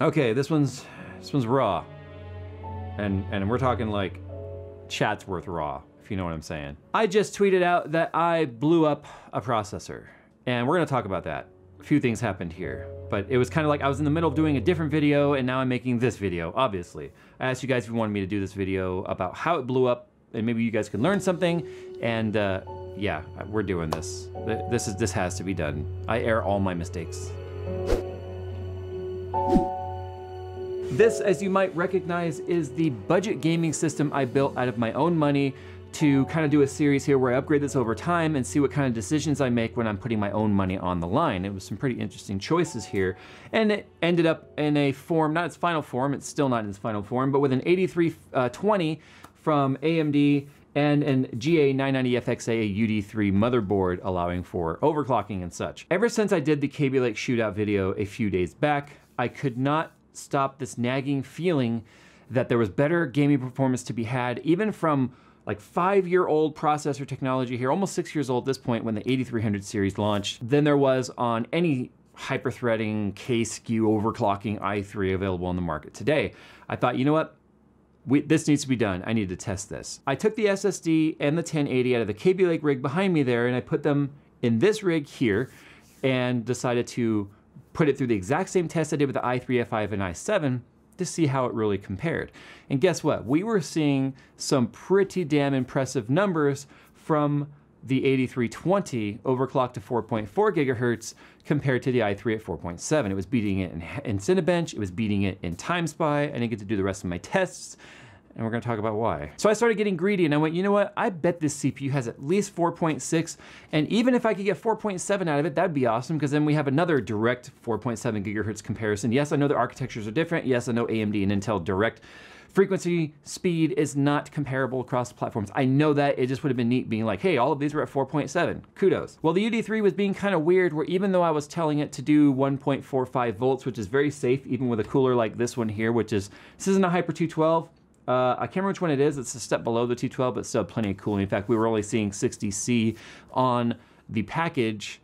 Okay, this one's this one's raw. And and we're talking like Chatsworth raw, if you know what I'm saying. I just tweeted out that I blew up a processor. And we're gonna talk about that. A few things happened here, but it was kind of like I was in the middle of doing a different video and now I'm making this video, obviously. I asked you guys if you wanted me to do this video about how it blew up and maybe you guys can learn something. And uh, yeah, we're doing this. This is this has to be done. I air all my mistakes. This, as you might recognize, is the budget gaming system I built out of my own money to kind of do a series here where I upgrade this over time and see what kind of decisions I make when I'm putting my own money on the line. It was some pretty interesting choices here. And it ended up in a form, not its final form, it's still not in its final form, but with an 8320 uh, from AMD and an GA990FXA UD3 motherboard allowing for overclocking and such. Ever since I did the Kaby Lake shootout video a few days back, I could not stop this nagging feeling that there was better gaming performance to be had, even from like five year old processor technology here, almost six years old at this point when the 8300 series launched, than there was on any hyper-threading, K-SKU overclocking i3 available on the market today. I thought, you know what? We, this needs to be done. I need to test this. I took the SSD and the 1080 out of the Kaby Lake rig behind me there and I put them in this rig here and decided to put it through the exact same test I did with the i3, i5, and i7 to see how it really compared. And guess what? We were seeing some pretty damn impressive numbers from the 8320 overclocked to 4.4 gigahertz compared to the i3 at 4.7. It was beating it in, in Cinebench, it was beating it in TimeSpy. I didn't get to do the rest of my tests and we're gonna talk about why. So I started getting greedy and I went, you know what? I bet this CPU has at least 4.6, and even if I could get 4.7 out of it, that'd be awesome, because then we have another direct 4.7 gigahertz comparison. Yes, I know the architectures are different. Yes, I know AMD and Intel direct frequency speed is not comparable across platforms. I know that, it just would have been neat being like, hey, all of these were at 4.7, kudos. Well, the UD3 was being kind of weird where even though I was telling it to do 1.45 volts, which is very safe, even with a cooler like this one here, which is, this isn't a Hyper 212, uh, I can't remember which one it is. It's a step below the 212, but still plenty of cooling. In fact, we were only seeing 60C on the package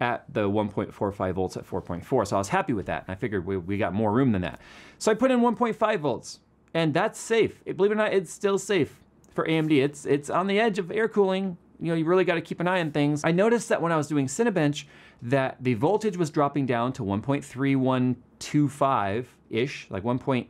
at the 1.45 volts at 4.4. So I was happy with that. I figured we, we got more room than that. So I put in 1.5 volts and that's safe. It, believe it or not, it's still safe for AMD. It's, it's on the edge of air cooling. You know, you really got to keep an eye on things. I noticed that when I was doing Cinebench that the voltage was dropping down to 1.3125-ish, like 1.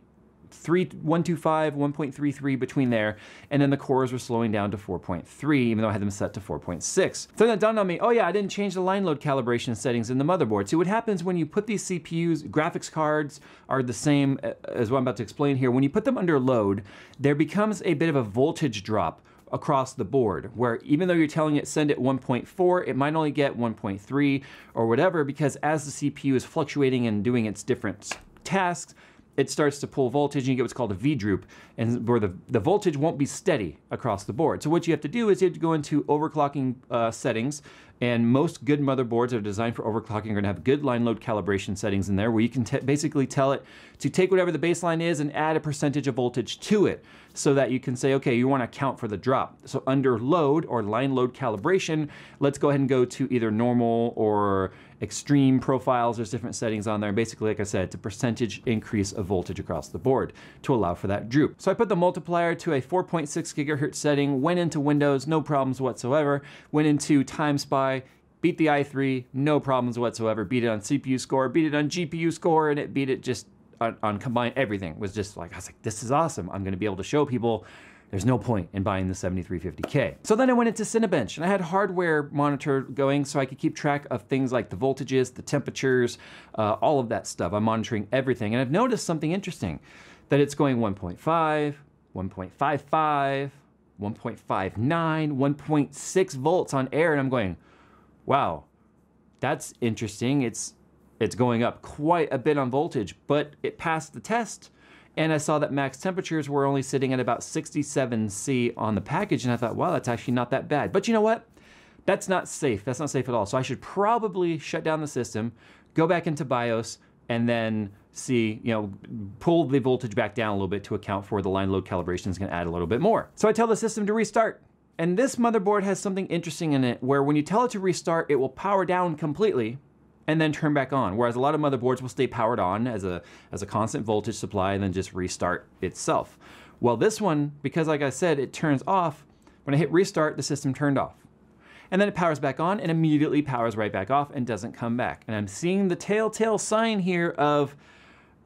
3, 125, 1.33 between there, and then the cores were slowing down to 4.3, even though I had them set to 4.6. So then it dawned on me, oh yeah, I didn't change the line load calibration settings in the motherboard. See what happens when you put these CPUs, graphics cards are the same uh, as what I'm about to explain here. When you put them under load, there becomes a bit of a voltage drop across the board, where even though you're telling it send it 1.4, it might only get 1.3 or whatever, because as the CPU is fluctuating and doing its different tasks, it starts to pull voltage and you get what's called a V-droop, and where the, the voltage won't be steady across the board. So what you have to do is you have to go into overclocking uh, settings, and most good motherboards that are designed for overclocking are gonna have good line load calibration settings in there where you can basically tell it to take whatever the baseline is and add a percentage of voltage to it so that you can say, okay, you wanna account for the drop. So under load or line load calibration, let's go ahead and go to either normal or extreme profiles. There's different settings on there. Basically, like I said, it's a percentage increase of voltage across the board to allow for that droop. So I put the multiplier to a 4.6 gigahertz setting, went into Windows, no problems whatsoever, went into TimeSpy, beat the i3, no problems whatsoever, beat it on CPU score, beat it on GPU score, and it beat it just on, on combined everything was just like, I was like, this is awesome. I'm gonna be able to show people there's no point in buying the 7350K. So then I went into Cinebench and I had hardware monitor going so I could keep track of things like the voltages, the temperatures, uh, all of that stuff. I'm monitoring everything. And I've noticed something interesting, that it's going 1.5, 1.55, 1.59, 1.6 volts on air. And I'm going, wow, that's interesting. It's, it's going up quite a bit on voltage, but it passed the test and I saw that max temperatures were only sitting at about 67 C on the package, and I thought, wow, that's actually not that bad. But you know what? That's not safe. That's not safe at all. So I should probably shut down the system, go back into BIOS, and then see, you know, pull the voltage back down a little bit to account for the line load calibration is going to add a little bit more. So I tell the system to restart. And this motherboard has something interesting in it where when you tell it to restart, it will power down completely and then turn back on. Whereas a lot of motherboards will stay powered on as a, as a constant voltage supply and then just restart itself. Well, this one, because like I said, it turns off, when I hit restart, the system turned off. And then it powers back on and immediately powers right back off and doesn't come back. And I'm seeing the telltale sign here of,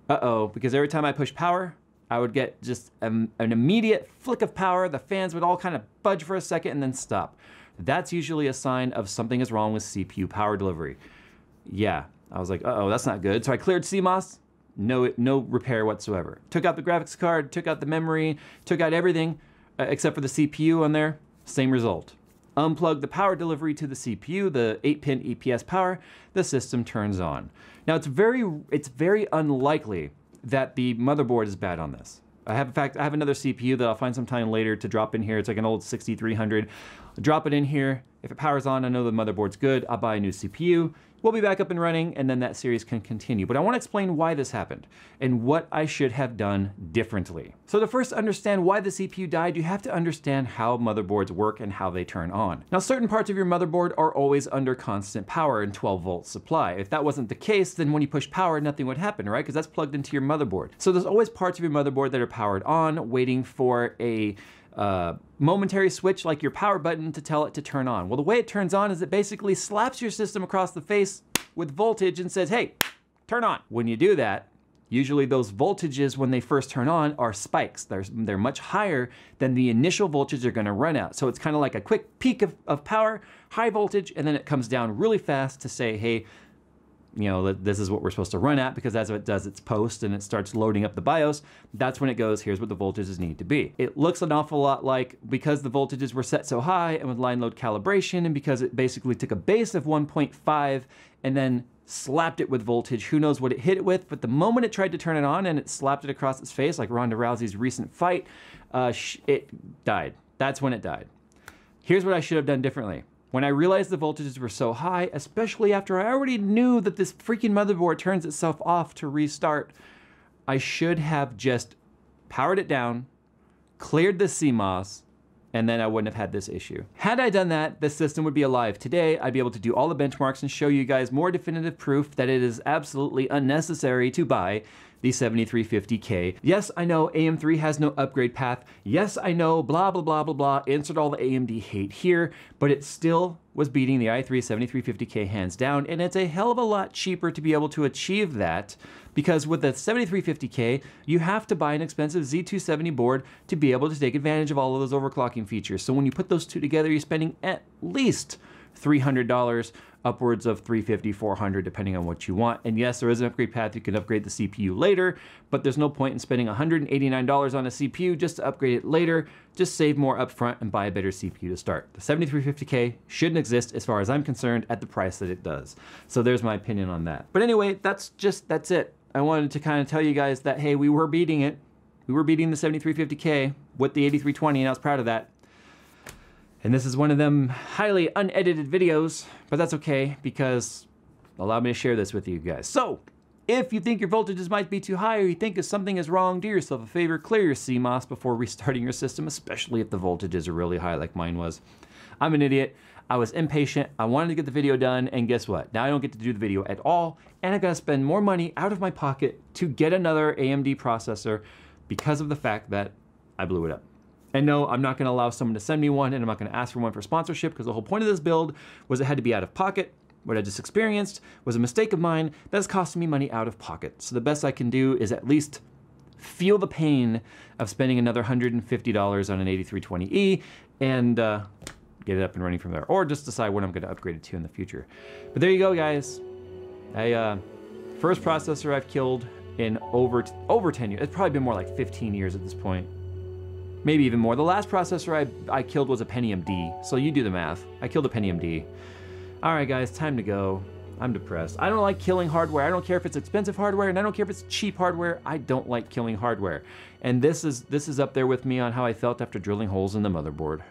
uh-oh, because every time I push power, I would get just an immediate flick of power. The fans would all kind of budge for a second and then stop. That's usually a sign of something is wrong with CPU power delivery. Yeah, I was like, uh-oh, that's not good. So I cleared CMOS, no, no repair whatsoever. Took out the graphics card, took out the memory, took out everything uh, except for the CPU on there, same result. Unplug the power delivery to the CPU, the 8-pin EPS power, the system turns on. Now it's very, it's very unlikely that the motherboard is bad on this. I have, in fact, I have another CPU that I'll find some time later to drop in here. It's like an old 6300. drop it in here. If it powers on, I know the motherboard's good. I'll buy a new CPU we'll be back up and running and then that series can continue. But I want to explain why this happened and what I should have done differently. So to first understand why the CPU died, you have to understand how motherboards work and how they turn on. Now certain parts of your motherboard are always under constant power and 12 volt supply. If that wasn't the case, then when you push power, nothing would happen, right? Because that's plugged into your motherboard. So there's always parts of your motherboard that are powered on, waiting for a uh, momentary switch like your power button to tell it to turn on. Well, the way it turns on is it basically slaps your system across the face with voltage and says, hey, turn on. When you do that, usually those voltages when they first turn on are spikes. They're, they're much higher than the initial voltage they're gonna run out. So it's kind of like a quick peak of, of power, high voltage, and then it comes down really fast to say, hey, you know, this is what we're supposed to run at because as it does its post and it starts loading up the BIOS, that's when it goes, here's what the voltages need to be. It looks an awful lot like because the voltages were set so high and with line load calibration and because it basically took a base of 1.5 and then slapped it with voltage. Who knows what it hit it with, but the moment it tried to turn it on and it slapped it across its face like Ronda Rousey's recent fight, uh, it died. That's when it died. Here's what I should have done differently. When I realized the voltages were so high, especially after I already knew that this freaking motherboard turns itself off to restart, I should have just powered it down, cleared the CMOS, and then I wouldn't have had this issue. Had I done that, the system would be alive today. I'd be able to do all the benchmarks and show you guys more definitive proof that it is absolutely unnecessary to buy the 7350K. Yes, I know AM3 has no upgrade path. Yes, I know blah, blah, blah, blah, blah. Insert all the AMD hate here, but it still was beating the i3 7350K hands down, and it's a hell of a lot cheaper to be able to achieve that because with the 7350K, you have to buy an expensive Z270 board to be able to take advantage of all of those overclocking features. So when you put those two together, you're spending at least $300 upwards of 350 400 depending on what you want. And yes there is an upgrade path. You can upgrade the cpu later but there's no point in spending $189 on a cpu just to upgrade it later. Just save more upfront and buy a better cpu to start. The 7350k shouldn't exist as far as i'm concerned at the price that it does. So there's my opinion on that. But anyway that's just that's it. I wanted to kind of tell you guys that hey we were beating it. We were beating the 7350k with the 8320 and i was proud of that and this is one of them highly unedited videos, but that's okay because allow me to share this with you guys. So, if you think your voltages might be too high or you think something is wrong, do yourself a favor, clear your CMOS before restarting your system, especially if the voltages are really high like mine was. I'm an idiot. I was impatient. I wanted to get the video done, and guess what? Now I don't get to do the video at all, and I gotta spend more money out of my pocket to get another AMD processor because of the fact that I blew it up. And no, I'm not gonna allow someone to send me one and I'm not gonna ask for one for sponsorship because the whole point of this build was it had to be out of pocket. What I just experienced was a mistake of mine that's costing me money out of pocket. So the best I can do is at least feel the pain of spending another $150 on an 8320E and uh, get it up and running from there. Or just decide what I'm gonna upgrade it to in the future. But there you go, guys. I, uh, first processor I've killed in over, over 10 years. It's probably been more like 15 years at this point maybe even more. The last processor I, I killed was a Pentium D, so you do the math. I killed a Pentium D. All right, guys, time to go. I'm depressed. I don't like killing hardware. I don't care if it's expensive hardware, and I don't care if it's cheap hardware. I don't like killing hardware. And this is this is up there with me on how I felt after drilling holes in the motherboard.